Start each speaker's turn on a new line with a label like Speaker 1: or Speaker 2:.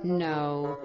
Speaker 1: No.